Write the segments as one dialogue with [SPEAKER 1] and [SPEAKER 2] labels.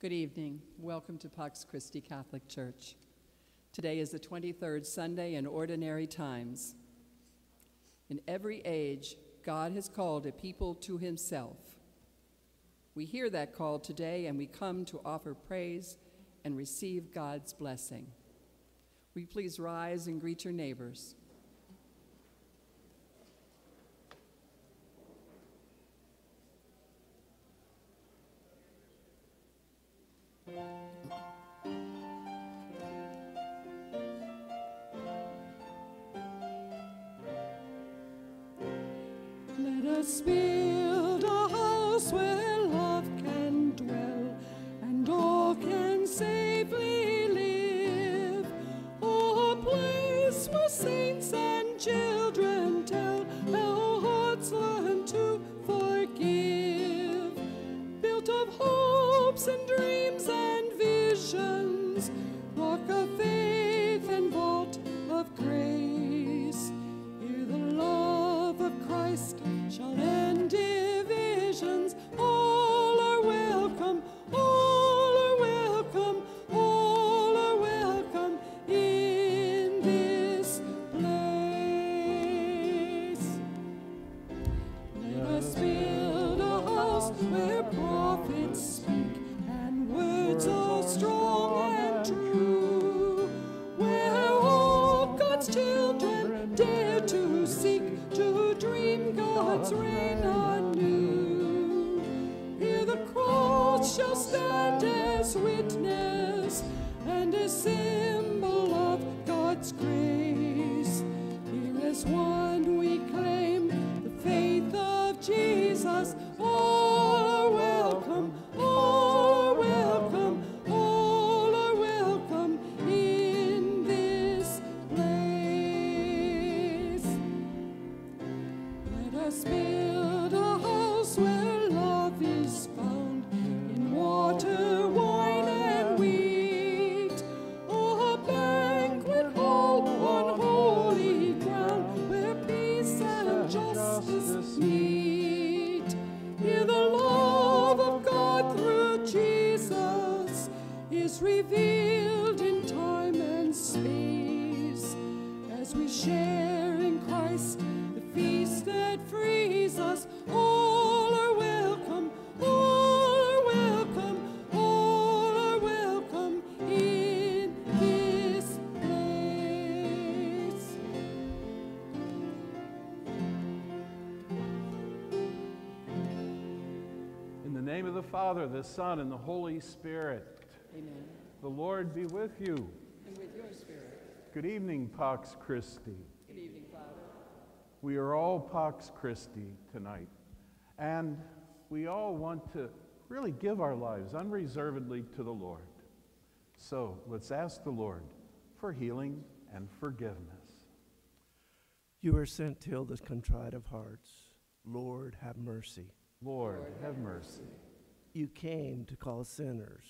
[SPEAKER 1] Good evening. Welcome to Pax Christi Catholic Church. Today is the 23rd Sunday in Ordinary Times. In every age, God has called a people to himself. We hear that call today and we come to offer praise and receive God's blessing. You please rise and greet your neighbors?
[SPEAKER 2] Father, the Son, and the Holy Spirit,
[SPEAKER 1] Amen.
[SPEAKER 2] the Lord be with you.
[SPEAKER 1] And with your spirit.
[SPEAKER 2] Good evening, Pax Christi.
[SPEAKER 1] Good evening, Father.
[SPEAKER 2] We are all Pax Christi tonight, and we all want to really give our lives unreservedly to the Lord. So let's ask the Lord for healing and forgiveness.
[SPEAKER 3] You are sent to heal the contrite of hearts. Lord, have mercy.
[SPEAKER 2] Lord, have mercy.
[SPEAKER 3] You came to call sinners.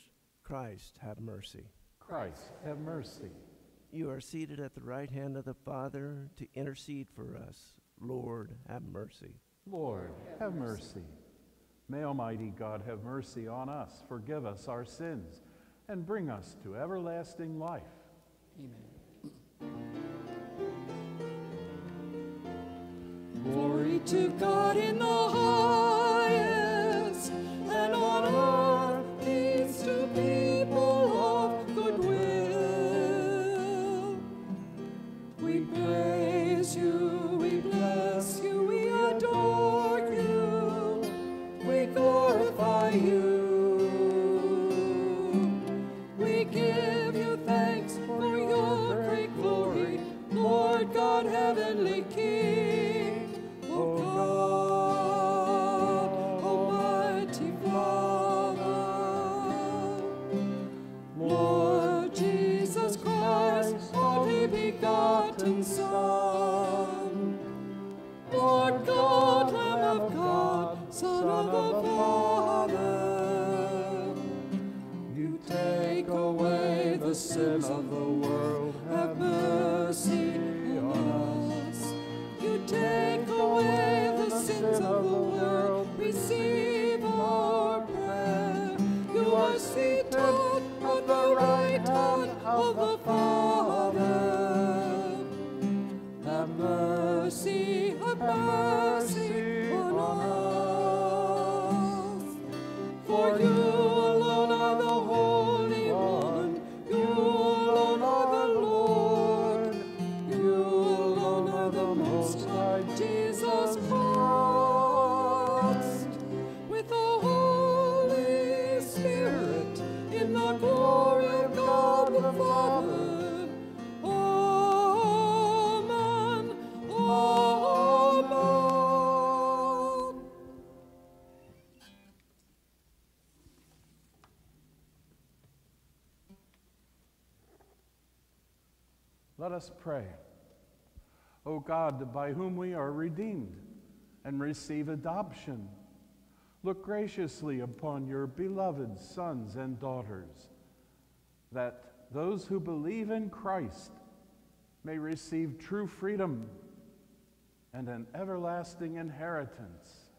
[SPEAKER 3] Christ, have mercy.
[SPEAKER 2] Christ, have mercy.
[SPEAKER 3] You are seated at the right hand of the Father to intercede for us. Lord, have mercy.
[SPEAKER 2] Lord, have mercy. May Almighty God have mercy on us, forgive us our sins, and bring us to everlasting life.
[SPEAKER 1] Amen.
[SPEAKER 4] Glory to God in the highest, us pray. O God, by whom we are redeemed and receive adoption, look graciously upon your beloved sons and daughters, that those who believe in Christ may receive true freedom and an everlasting inheritance.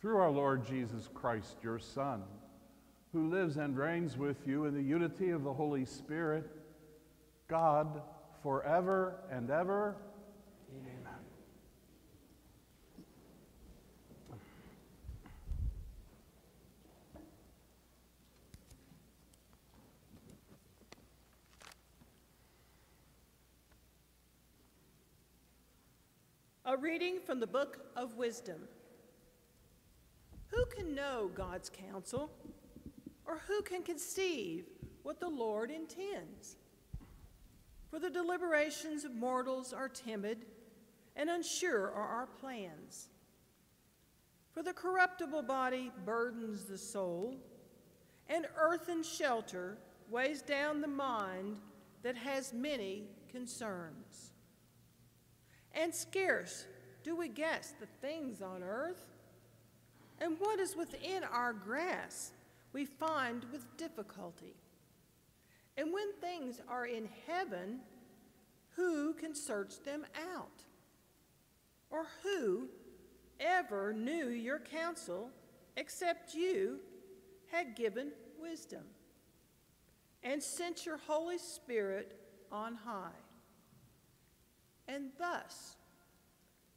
[SPEAKER 4] Through our Lord Jesus Christ, your Son, who lives and reigns with you in the unity of the Holy Spirit, God, forever and ever. Amen.
[SPEAKER 5] A reading from the book of wisdom. Who can know God's counsel? Or who can conceive what the Lord intends? For the deliberations of mortals are timid, and unsure are our plans. For the corruptible body burdens the soul, and earthen shelter weighs down the mind that has many concerns. And scarce do we guess the things on earth, and what is within our grasp we find with difficulty. And when things are in heaven, who can search them out? Or who ever knew your counsel except you had given wisdom and sent your Holy Spirit on high? And thus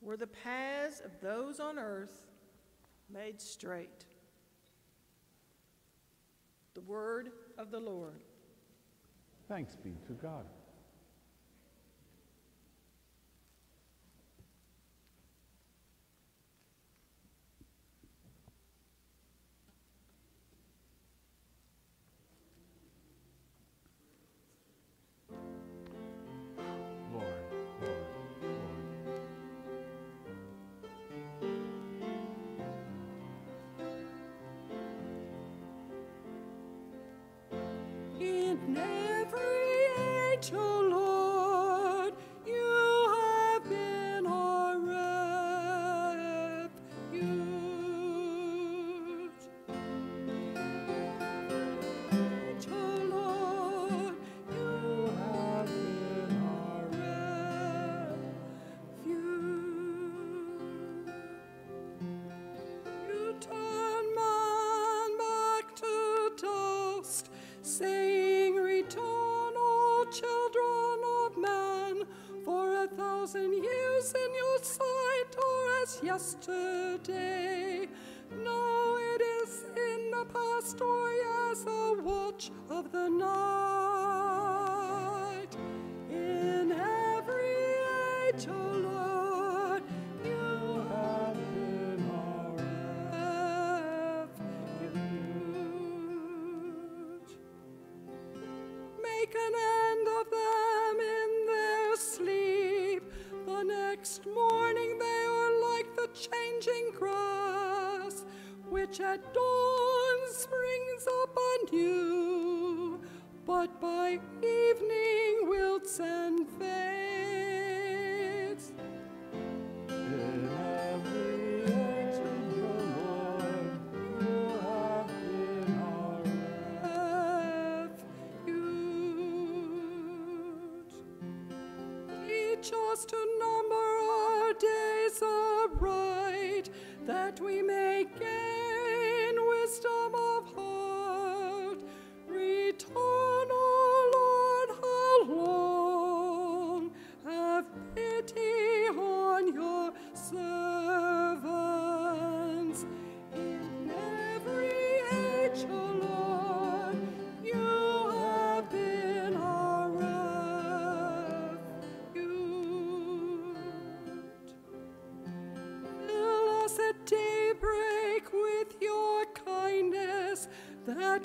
[SPEAKER 5] were the paths of those on earth made straight. The word of the Lord.
[SPEAKER 4] Thanks be to God.
[SPEAKER 1] Yesterday. No, it is in the past oh or as a watch of the night. In every age, O Lord, you have been our refuge. Make an which at dawn springs up anew, but by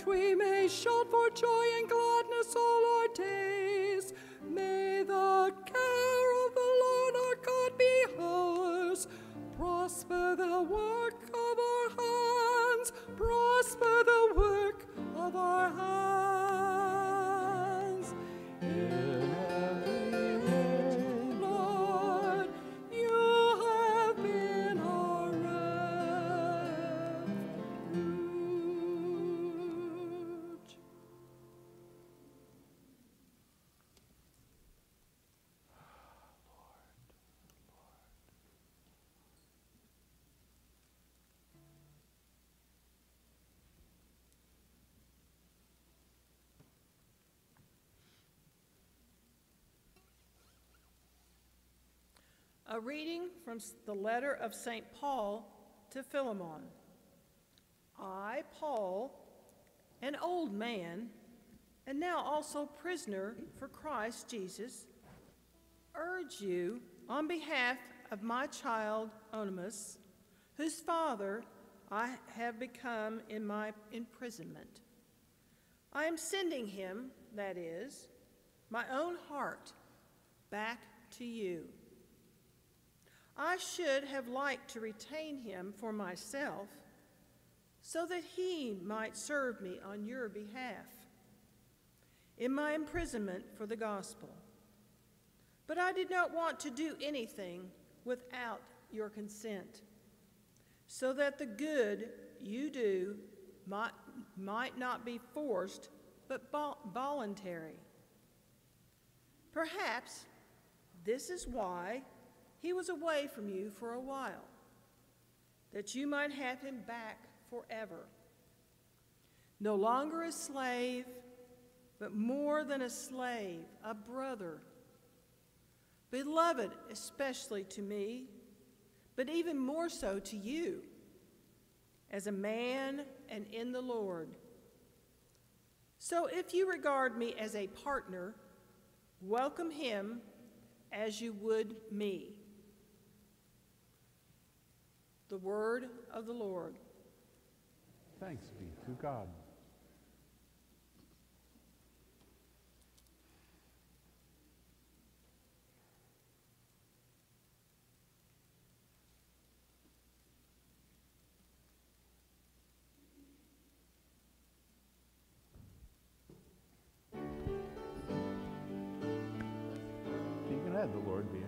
[SPEAKER 1] we may shout for joy
[SPEAKER 5] A reading from the letter of St. Paul to Philemon. I, Paul, an old man, and now also prisoner for Christ Jesus, urge you on behalf of my child Onesimus, whose father I have become in my imprisonment. I am sending him, that is, my own heart, back to you. I should have liked to retain him for myself, so that he might serve me on your behalf in my imprisonment for the gospel. But I did not want to do anything without your consent, so that the good you do might, might not be forced, but voluntary. Perhaps this is why he was away from you for a while, that you might have him back forever. No longer a slave, but more than a slave, a brother. Beloved, especially to me, but even more so to you, as a man and in the Lord. So if you regard me as a partner, welcome him as you would me. The word of the Lord.
[SPEAKER 4] Thanks be to God. The Lord be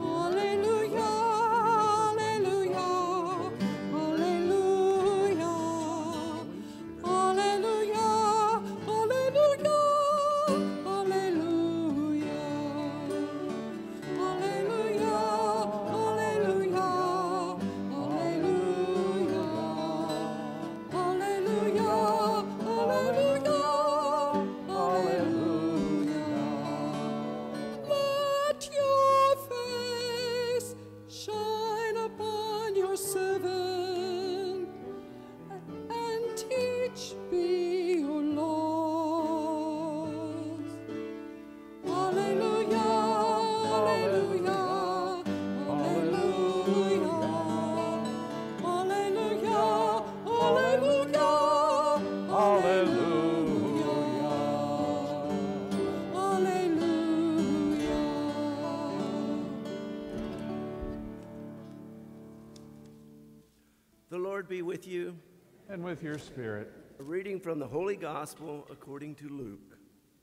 [SPEAKER 1] And
[SPEAKER 3] with
[SPEAKER 4] your spirit,
[SPEAKER 3] A reading from the Holy Gospel according to Luke.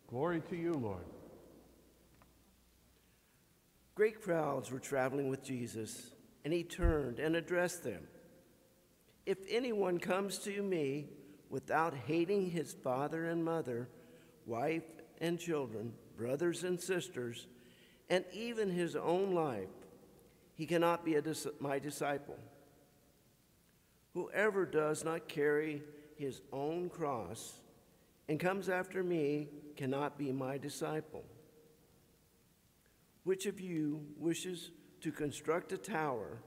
[SPEAKER 4] glory to you, Lord.
[SPEAKER 3] Great crowds were traveling with Jesus, and he turned and addressed them. If anyone comes to me without hating his father and mother, wife and children, brothers and sisters, and even his own life, he cannot be a dis- my disciple. Whoever does not carry his own cross and comes after me cannot be my disciple. Which of you wishes to construct a tower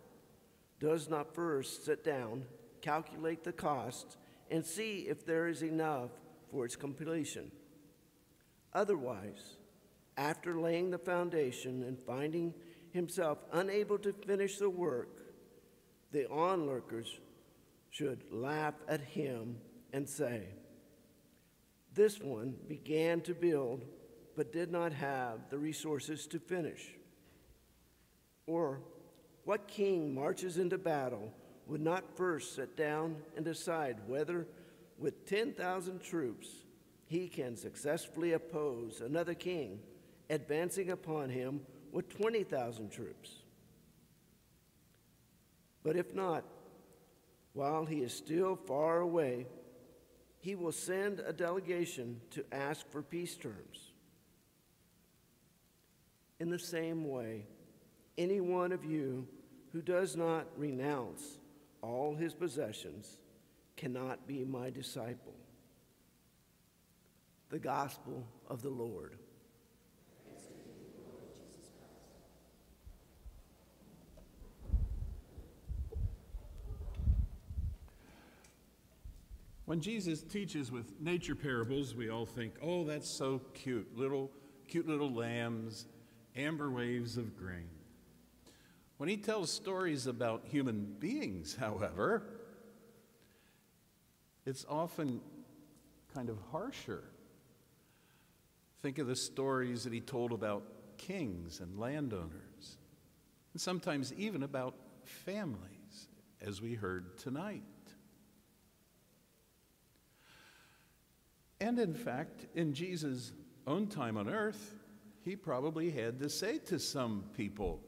[SPEAKER 3] does not first sit down, calculate the cost, and see if there is enough for its completion? Otherwise, after laying the foundation and finding himself unable to finish the work, the onlookers should laugh at him and say, This one began to build, but did not have the resources to finish. Or, what king marches into battle would not first sit down and decide whether, with 10,000 troops, he can successfully oppose another king advancing upon him with 20,000 troops? But if not, while he is still far away, he will send a delegation to ask for peace terms. In the same way, any one of you who does not renounce all his possessions cannot be my disciple. The Gospel of the Lord.
[SPEAKER 4] When Jesus teaches with nature parables, we all think, oh, that's so cute. Little, cute little lambs, amber waves of grain. When he tells stories about human beings, however, it's often kind of harsher. Think of the stories that he told about kings and landowners, and sometimes even about families, as we heard tonight. And in fact, in Jesus' own time on earth, he probably had to say to some people,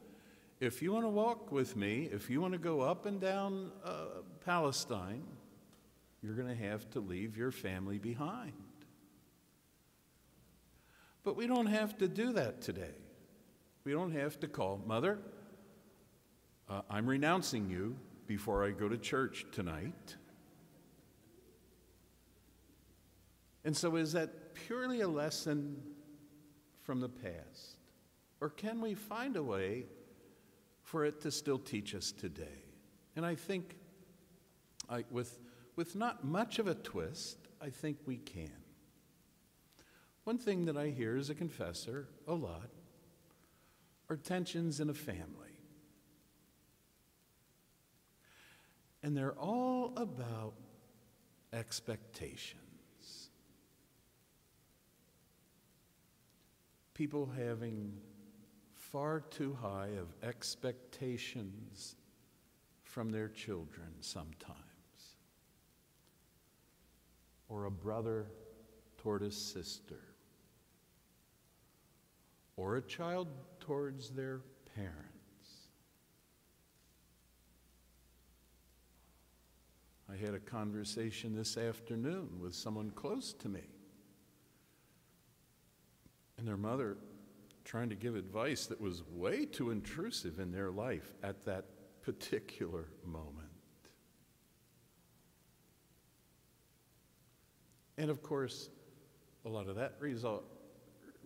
[SPEAKER 4] if you want to walk with me, if you want to go up and down uh, Palestine, you're going to have to leave your family behind. But we don't have to do that today. We don't have to call, Mother, uh, I'm renouncing you before I go to church tonight. And so, is that purely a lesson from the past? Or can we find a way for it to still teach us today? And I think, I, with, with not much of a twist, I think we can. One thing that I hear as a confessor a lot are tensions in a family. And they're all about expectation. People having far too high of expectations from their children sometimes, or a brother toward a sister, or a child towards their parents. I had a conversation this afternoon with someone close to me and their mother trying to give advice that was way too intrusive in their life at that particular moment. And of course, a lot of that result,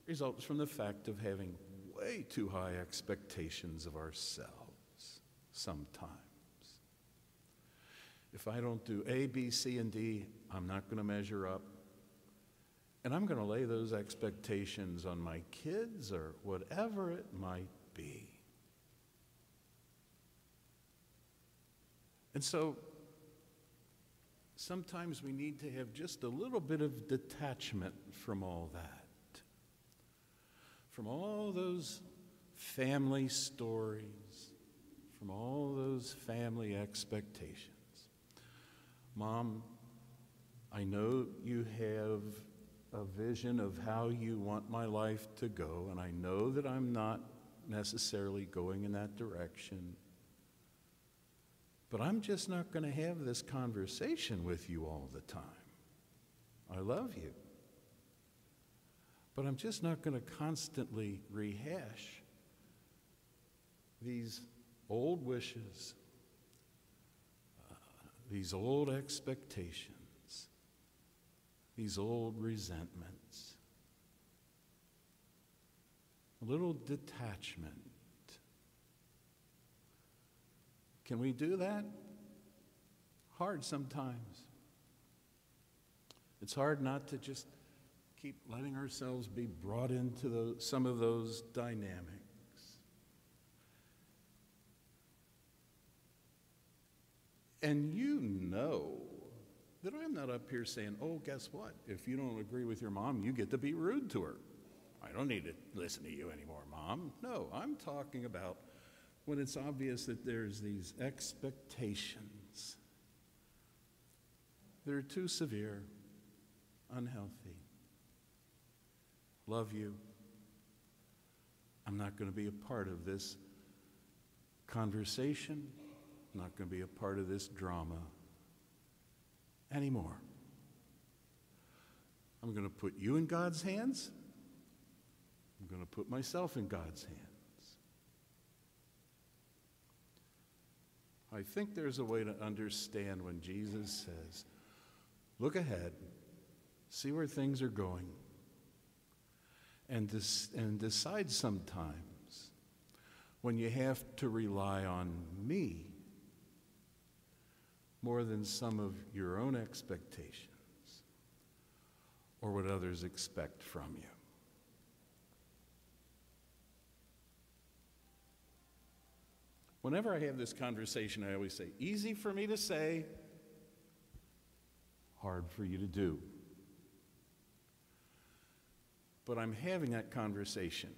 [SPEAKER 4] results from the fact of having way too high expectations of ourselves sometimes. If I don't do A, B, C, and D, I'm not going to measure up. And I'm going to lay those expectations on my kids or whatever it might be. And so sometimes we need to have just a little bit of detachment from all that, from all those family stories, from all those family expectations. Mom, I know you have a vision of how you want my life to go, and I know that I'm not necessarily going in that direction. But I'm just not going to have this conversation with you all the time. I love you. But I'm just not going to constantly rehash these old wishes, uh, these old expectations these old resentments. A little detachment. Can we do that? Hard sometimes. It's hard not to just keep letting ourselves be brought into those, some of those dynamics. And you know I'm not up here saying, oh, guess what? If you don't agree with your mom, you get to be rude to her. I don't need to listen to you anymore, mom. No, I'm talking about when it's obvious that there's these expectations that are too severe, unhealthy. Love you. I'm not going to be a part of this conversation. I'm not going to be a part of this drama anymore. I'm going to put you in God's hands. I'm going to put myself in God's hands. I think there's a way to understand when Jesus says, Look ahead, see where things are going, and, des- and decide sometimes when you have to rely on me more than some of your own expectations or what others expect from you. Whenever I have this conversation, I always say, easy for me to say, hard for you to do. But I'm having that conversation.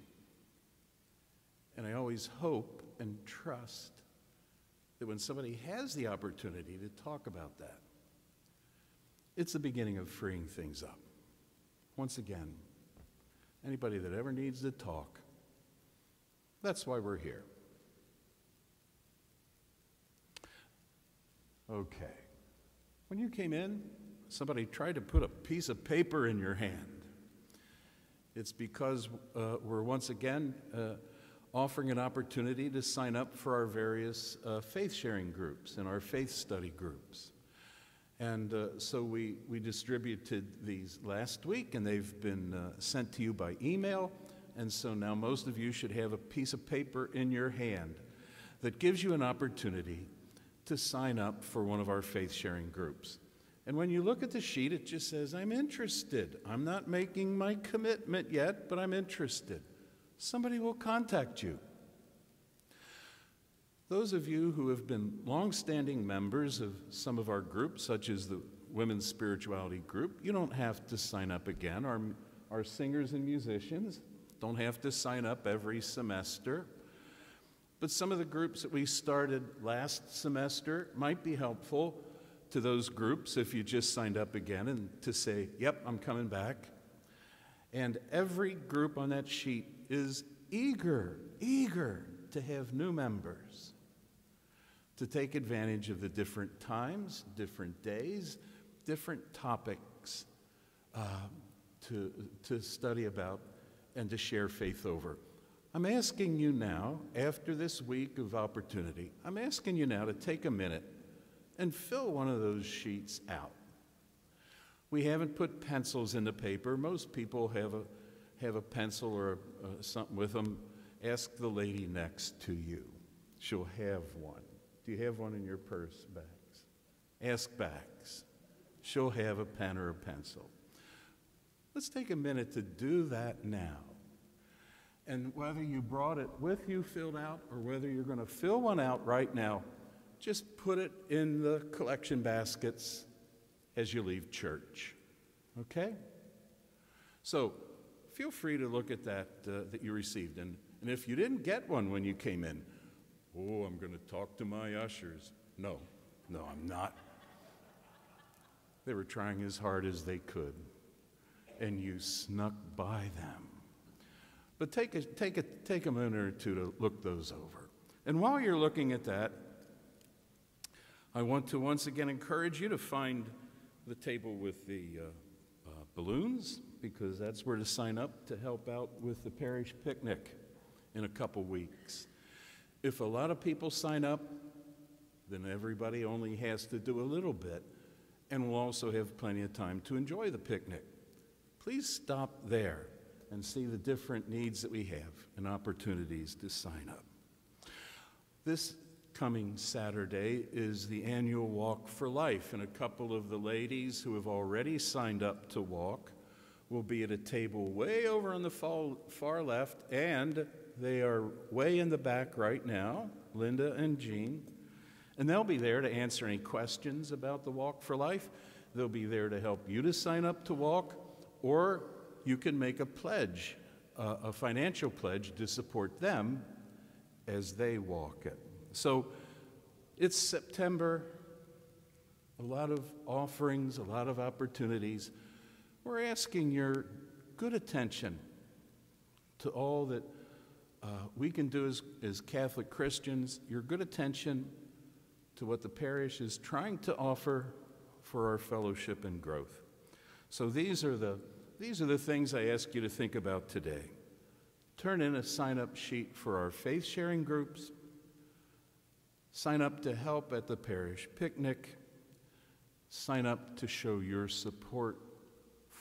[SPEAKER 4] And I always hope and trust that when somebody has the opportunity to talk about that, it's the beginning of freeing things up. Once again, anybody that ever needs to talk, that's why we're here. Okay. When you came in, somebody tried to put a piece of paper in your hand. It's because uh, we're once again uh, offering an opportunity to sign up for our various uh, faith sharing groups and our faith study groups. And uh, so we, we distributed these last week, and they've been uh, sent to you by email. And so now most of you should have a piece of paper in your hand that gives you an opportunity to sign up for one of our faith sharing groups. And when you look at the sheet, it just says, I'm interested. I'm not making my commitment yet, but I'm interested. Somebody will contact you. Those of you who have been long-standing members of some of our groups, such as the Women's Spirituality Group, you don't have to sign up again. Our, our singers and musicians don't have to sign up every semester. But some of the groups that we started last semester might be helpful to those groups if you just signed up again and to say, Yep, I'm coming back. And every group on that sheet is eager, eager to have new members to take advantage of the different times, different days, different topics um, to, to study about and to share faith over. I'm asking you now, after this week of opportunity, I'm asking you now to take a minute and fill one of those sheets out. We haven't put pencils in the paper. Most people have a, have a pencil or uh, something with them. Ask the lady next to you. She'll have one. Do you have one in your purse, bags? Ask bags. She'll have a pen or a pencil. Let's take a minute to do that now. And whether you brought it with you filled out or whether you're going to fill one out right now, just put it in the collection baskets as you leave church. Okay? So feel free to look at that uh, that you received. And, and if you didn't get one when you came in, oh, I'm going to talk to my ushers. No, no, I'm not. They were trying as hard as they could, and you snuck by them. But take a, take, a, take a minute or two to look those over. And while you're looking at that, I want to once again encourage you to find the table with the uh, uh, balloons because that's where to sign up to help out with the parish picnic in a couple weeks. If a lot of people sign up, then everybody only has to do a little bit, and we'll also have plenty of time to enjoy the picnic. Please stop there and see the different needs that we have and opportunities to sign up. This coming Saturday is the annual Walk for Life, and a couple of the ladies who have already signed up to walk will be at a table way over on the far left, and they are way in the back right now, Linda and Jean. And they'll be there to answer any questions about the Walk for Life. They'll be there to help you to sign up to walk, or you can make a pledge, uh, a financial pledge to support them as they walk it. So it's September, a lot of offerings, a lot of opportunities. We're asking your good attention to all that uh, we can do as, as Catholic Christians, your good attention to what the parish is trying to offer for our fellowship and growth. So these are the, these are the things I ask you to think about today. Turn in a sign up sheet for our faith sharing groups. Sign up to help at the parish picnic. Sign up to show your support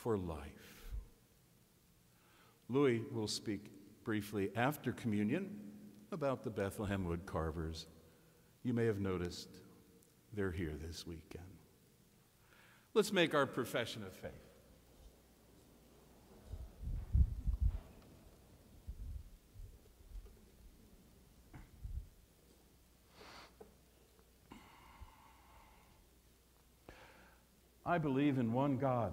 [SPEAKER 4] for life. Louis will speak briefly after communion about the Bethlehem wood carvers. You may have noticed they're here this weekend. Let's make our profession of faith. I believe in one God,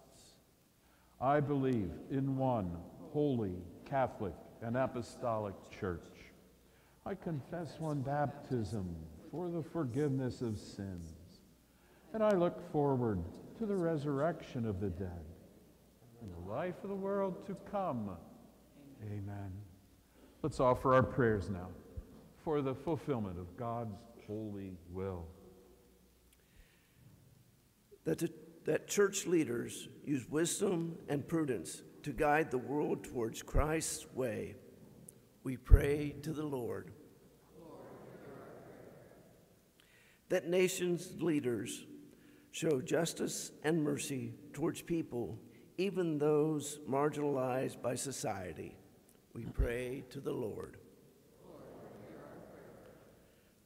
[SPEAKER 4] I believe in one holy, Catholic, and apostolic church. I confess one baptism for the forgiveness of sins. And I look forward to the resurrection of the dead and the life of the world to come. Amen. Let's offer our prayers now for the fulfillment of God's holy will
[SPEAKER 3] that, that church leaders use wisdom and prudence to guide the world towards Christ's way. We pray to the Lord. That nations' leaders show justice and mercy towards people, even those marginalized by society. We pray to the Lord.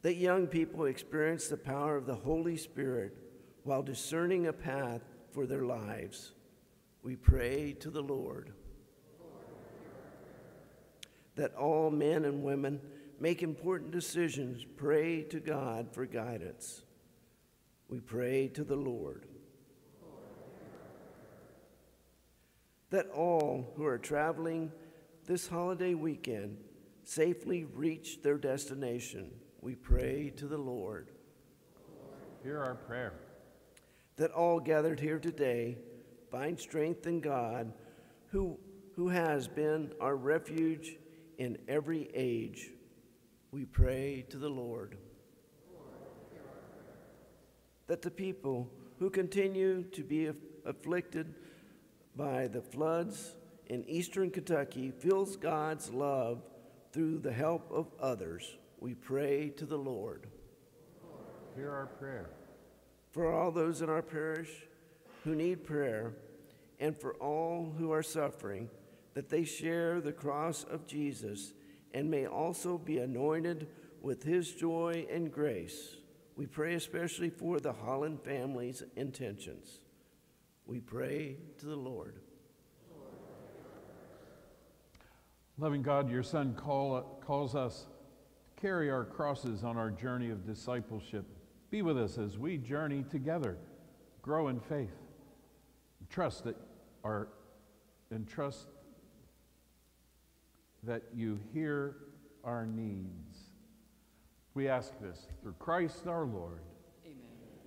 [SPEAKER 3] That young people experience the power of the Holy Spirit while discerning a path for their lives. We pray to the Lord that all men and women make important decisions, pray to God for guidance. We pray to the Lord. That all who are traveling this holiday weekend safely reach their destination. We pray to the Lord.
[SPEAKER 4] Hear our prayer
[SPEAKER 3] that all gathered here today find strength in God, who, who has been our refuge in every age. We pray to the Lord. That the people who continue to be afflicted by the floods in eastern Kentucky feels God's love through the help of others. We pray to the Lord.
[SPEAKER 4] Hear our prayer
[SPEAKER 3] for all those in our parish who need prayer, and for all who are suffering, that they share the cross of Jesus and may also be anointed with his joy and grace. We pray especially for the Holland family's intentions. We pray to the Lord.
[SPEAKER 4] Loving God, your Son call, calls us to carry our crosses on our journey of discipleship. Be with us as we journey together, grow in faith, trust that our, and trust that you hear our needs. We ask this through Christ our Lord.
[SPEAKER 6] Amen.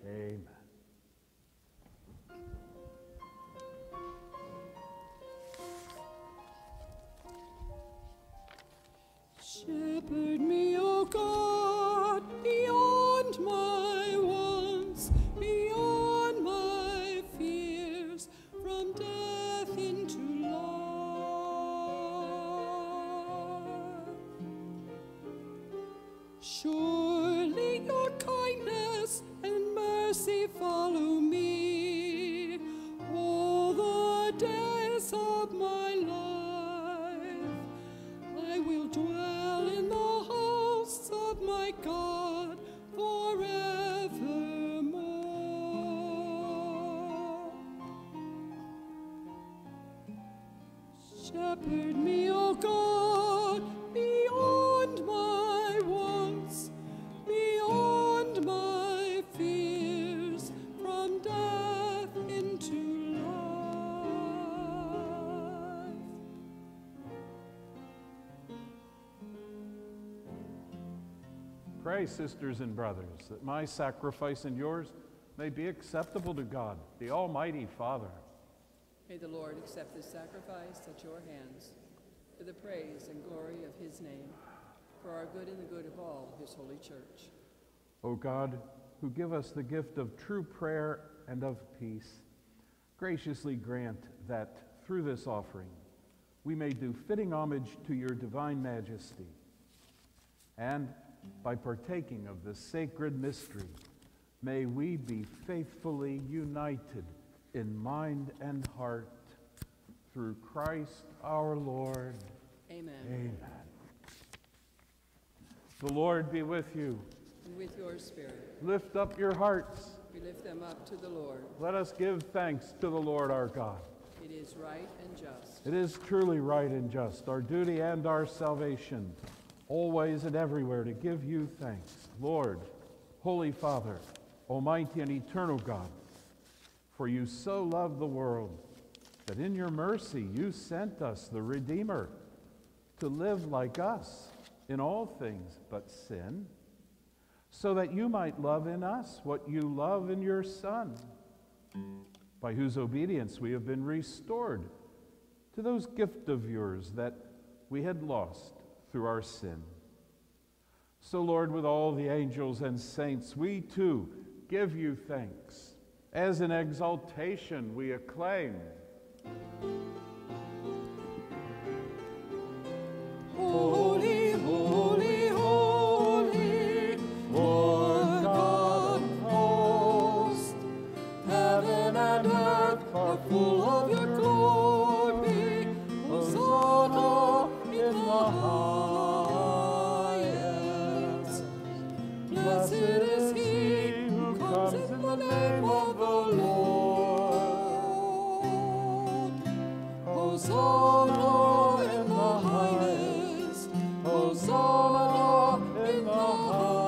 [SPEAKER 4] Amen.
[SPEAKER 1] Shepherd me, O God, beyond my wants,
[SPEAKER 4] Pray, sisters and brothers, that my sacrifice and yours may be acceptable to God, the Almighty Father.
[SPEAKER 6] May the Lord accept this sacrifice at your hands for the praise and glory of his name, for our good and the good of all his holy church.
[SPEAKER 4] O God, who give us the gift of true prayer and of peace, graciously grant that through this offering we may do fitting homage to your divine majesty. And by partaking of the sacred mystery, may we be faithfully united in mind and heart through Christ our Lord.
[SPEAKER 6] Amen.
[SPEAKER 4] Amen. The Lord be with you.
[SPEAKER 6] And with your spirit,
[SPEAKER 4] Lift up your hearts.
[SPEAKER 6] we lift them up to the Lord.
[SPEAKER 4] Let us give thanks to the Lord our God.
[SPEAKER 6] It is right and just.
[SPEAKER 4] It is truly right and just, our duty and our salvation, always and everywhere to give you thanks. Lord, Holy Father, Almighty and eternal God, for you so loved the world that in your mercy you sent us the Redeemer to live like us in all things but sin, so that you might love in us what you love in your Son, by whose obedience we have been restored to those gifts of yours that we had lost through our sin. So, Lord, with all the angels and saints, we too give you thanks. As in exaltation we acclaim.
[SPEAKER 1] Holy, Blessed is he who comes in the name of the Lord. Hosanna in the highest. Hosanna in the highest.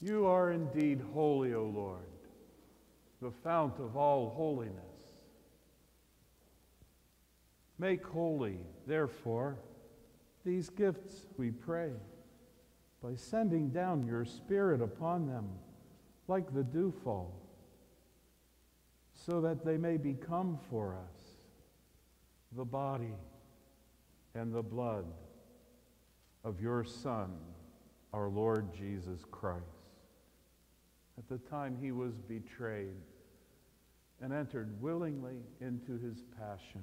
[SPEAKER 4] You are indeed holy, O Lord, the fount of all holiness. Make holy, therefore, these gifts, we pray, by sending down your Spirit upon them like the dewfall, so that they may become for us the body and the blood of your Son, our Lord Jesus Christ. At the time he was betrayed and entered willingly into his passion,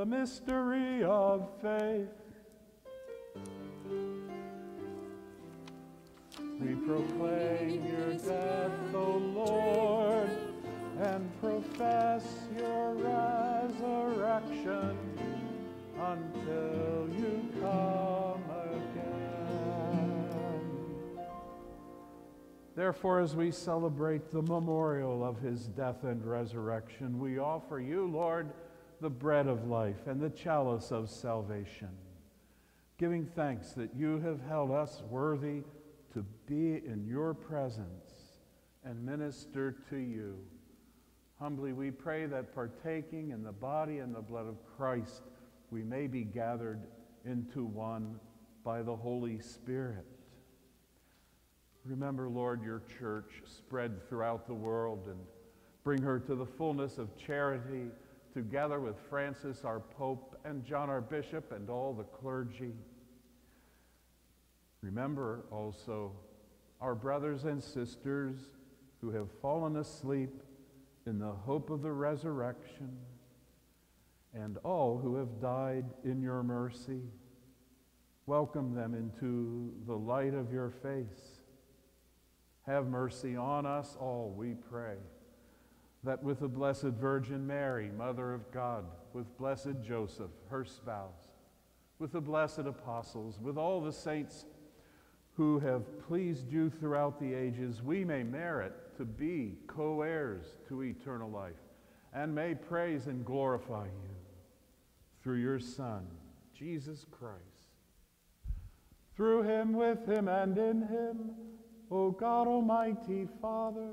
[SPEAKER 4] The mystery of faith. We proclaim your death, O Lord, and profess your resurrection until you come again. Therefore, as we celebrate the memorial of his death and resurrection, we offer you, Lord, the bread of life and the chalice of salvation, giving thanks that you have held us worthy to be in your presence and minister to you. Humbly we pray that partaking in the body and the blood of Christ, we may be gathered into one by the Holy Spirit. Remember, Lord, your church spread throughout the world and bring her to the fullness of charity together with Francis, our Pope, and John, our Bishop, and all the clergy. Remember also our brothers and sisters who have fallen asleep in the hope of the resurrection, and all who have died in your mercy. Welcome them into the light of your face. Have mercy on us all, we pray that with the Blessed Virgin Mary, Mother of God, with blessed Joseph, her spouse, with the blessed apostles, with all the saints who have pleased you throughout the ages, we may merit to be co heirs to eternal life and may praise and glorify you through your Son, Jesus Christ. Through him, with him, and in him, O God Almighty Father,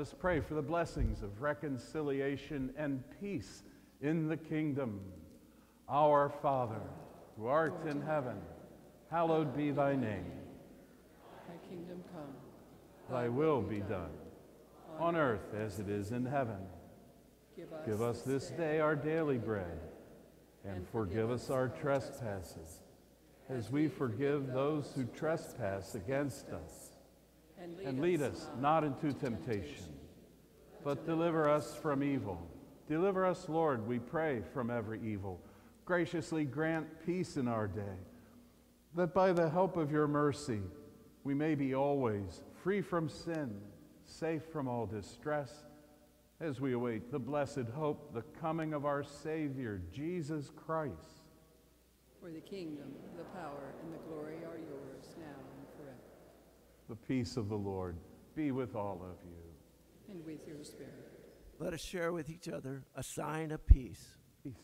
[SPEAKER 4] Let us pray for the blessings of reconciliation and peace in the kingdom. Our Father, who art in heaven, hallowed be thy name.
[SPEAKER 6] Thy kingdom come.
[SPEAKER 4] Thy will be done, on earth as it is in heaven.
[SPEAKER 6] Give us,
[SPEAKER 4] Give us this day our daily bread, and forgive us our trespasses, as we forgive those who trespass against us. And lead us not into temptation, but deliver us from evil. Deliver us, Lord, we pray, from every evil. Graciously grant peace in our day, that by the help of your mercy we may be always free from sin, safe from all distress, as we await the blessed hope, the coming of our Savior, Jesus Christ.
[SPEAKER 6] For the kingdom, the power, and the glory are yours now and.
[SPEAKER 4] The peace of the Lord be with all of you.
[SPEAKER 6] And with your spirit.
[SPEAKER 3] Let us share with each other a sign of peace.
[SPEAKER 4] Peace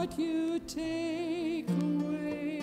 [SPEAKER 4] what you take away.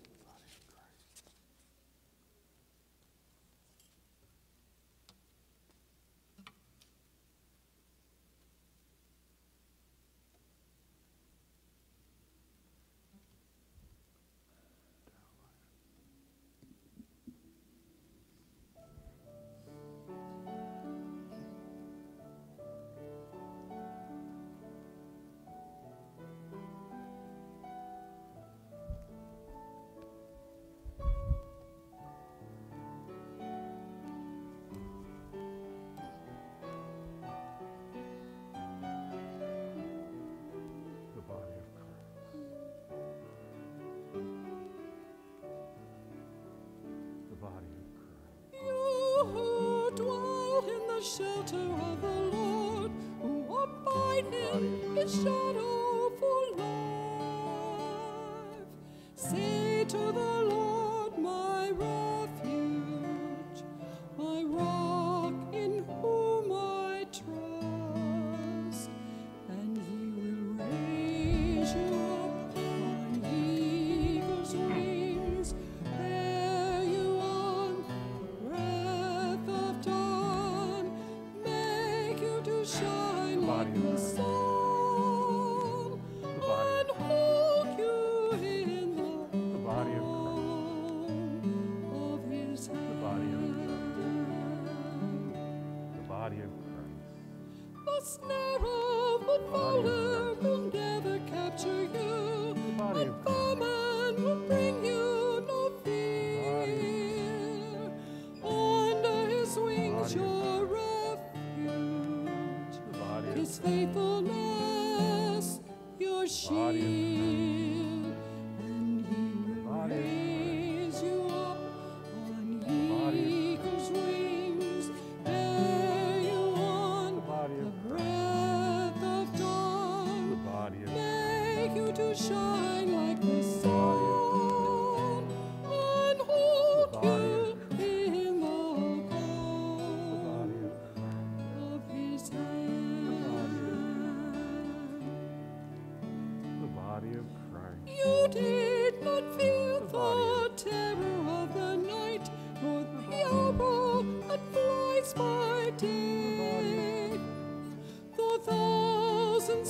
[SPEAKER 4] The
[SPEAKER 1] shore.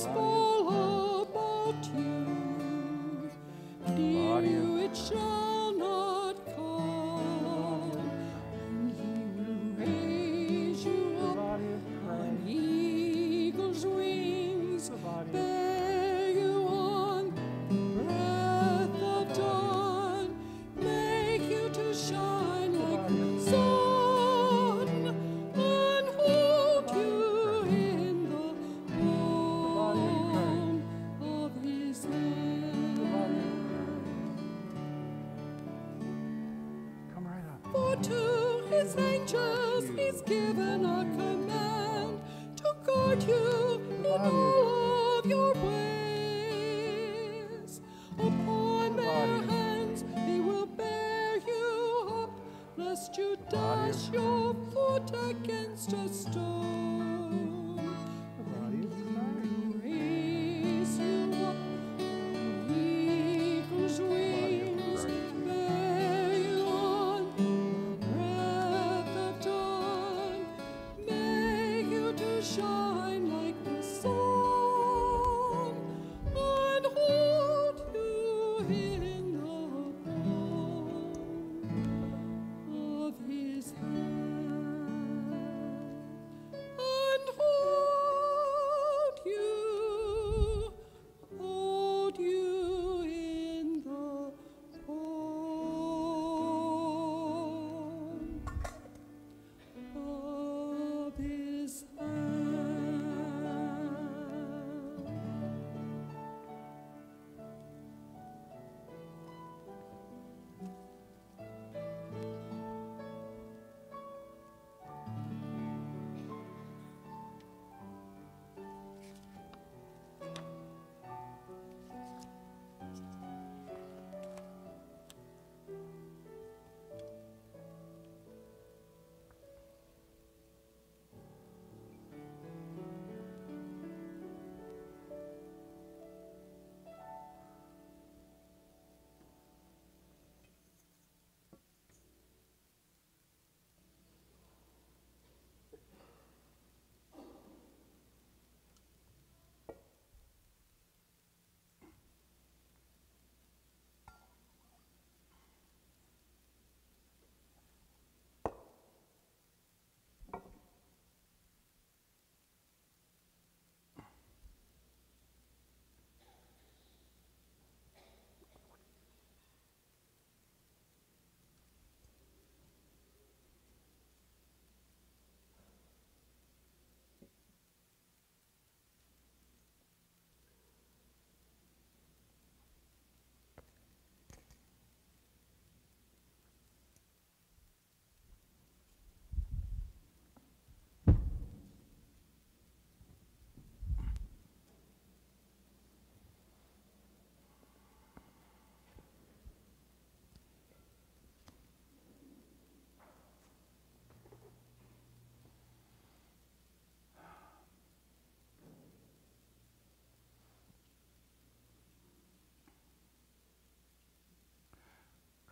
[SPEAKER 1] possible.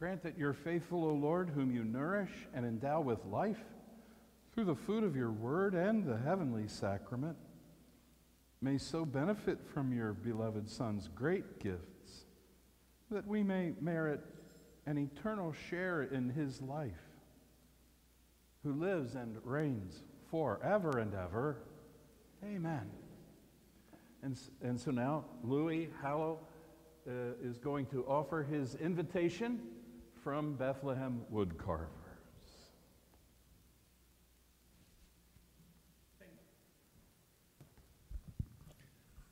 [SPEAKER 4] Grant that your faithful, O Lord, whom you nourish and endow with life through the food of your word and the heavenly sacrament, may so benefit from your beloved Son's great gifts that we may merit an eternal share in his life, who lives and reigns forever and ever. Amen. And, and so now, Louis Hallow uh, is going to offer his invitation from Bethlehem Woodcarvers.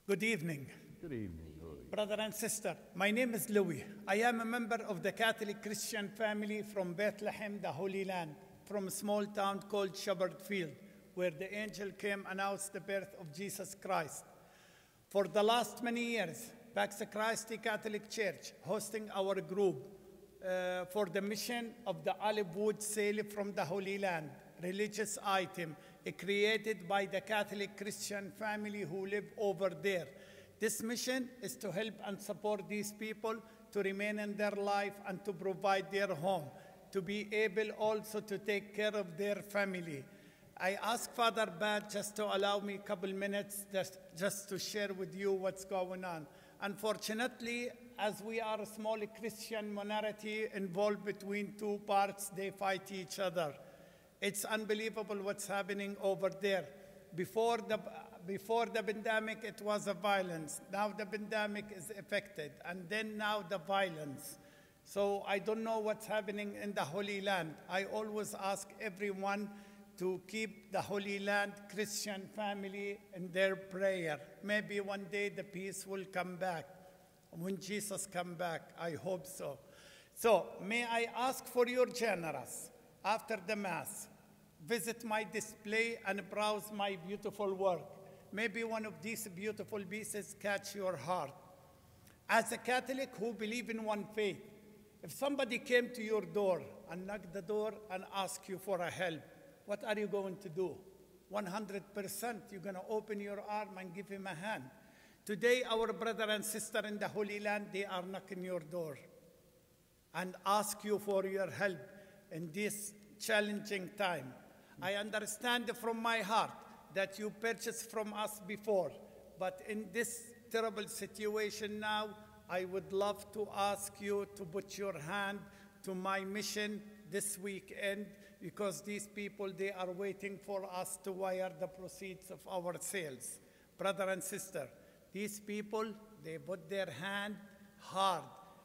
[SPEAKER 7] Good evening,
[SPEAKER 4] Good evening, Louis.
[SPEAKER 7] brother and sister. My name is Louis. I am a member of the Catholic Christian family from Bethlehem, the Holy Land, from a small town called Shepherd Field, where the angel came announced the birth of Jesus Christ. For the last many years, Pax Christi Catholic Church hosting our group uh, for the mission of the olive wood sale from the Holy Land, religious item uh, created by the Catholic Christian family who live over there. This mission is to help and support these people to remain in their life and to provide their home, to be able also to take care of their family. I ask Father Bat just to allow me a couple minutes just, just to share with you what's going on. Unfortunately, as we are a small Christian minority involved between two parts, they fight each other. It's unbelievable what's happening over there. Before the, before the pandemic, it was a violence. Now the pandemic is affected, and then now the violence. So I don't know what's happening in the Holy Land. I always ask everyone to keep the Holy Land Christian family in their prayer. Maybe one day the peace will come back. When Jesus come back, I hope so. So may I ask for your generous after the Mass, visit my display and browse my beautiful work. Maybe one of these beautiful pieces catch your heart. As a Catholic who believe in one faith, if somebody came to your door and knocked the door and asked you for a help, what are you going to do? 100% you're going to open your arm and give him a hand. Today, our brother and sister in the Holy Land, they are knocking your door and ask you for your help in this challenging time. I understand from my heart that you purchased from us before, but in this terrible situation now, I would love to ask you to put your hand to my mission this weekend because these people they are waiting for us to wire the proceeds of our sales. Brother and sister, these people they put their hand hard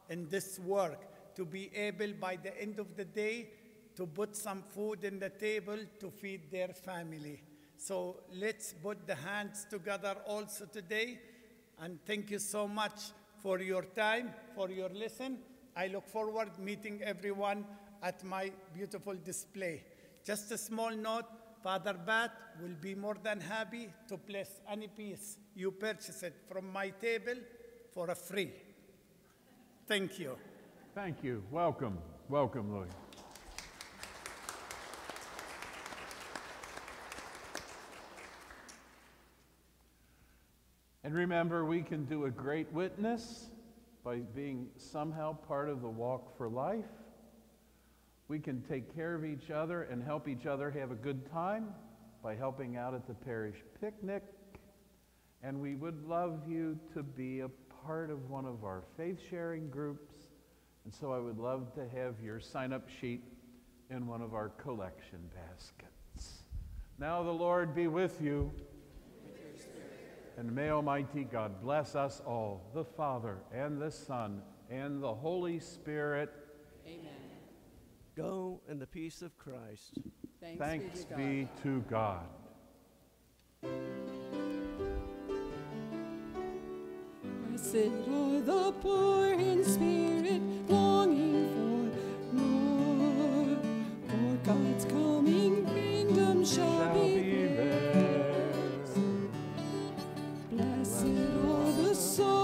[SPEAKER 7] in this work to be able by the end of the day to put some food in the table to feed their family. So let's put the hands together also today. And thank you so much for your time, for your listen. I look forward meeting everyone at my beautiful display. Just a small note, Father Bat will be more than happy to place any piece you purchase it from my table for a free. Thank you.
[SPEAKER 4] Thank you. Welcome. Welcome, Louis. And remember, we can do a great witness by being somehow part of the walk for life. We can take care of each other and help each other have a good time by helping out at the parish picnic. And we would love you to be a part of one of our faith sharing groups. And so I would love to have your sign up sheet in one of our collection baskets. Now the Lord be with you. And may Almighty God bless us all, the Father and the Son and the Holy Spirit.
[SPEAKER 6] Amen.
[SPEAKER 3] Go in the peace of Christ.
[SPEAKER 6] Thanks,
[SPEAKER 4] Thanks
[SPEAKER 6] be to God.
[SPEAKER 4] be to God.
[SPEAKER 1] Blessed are the poor in spirit, longing for more. For God's coming kingdom shall,
[SPEAKER 4] Shall
[SPEAKER 1] be
[SPEAKER 4] be
[SPEAKER 1] theirs.
[SPEAKER 4] there.
[SPEAKER 1] Blessed are the sorrowing,